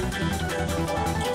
Música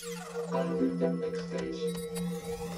the next stage.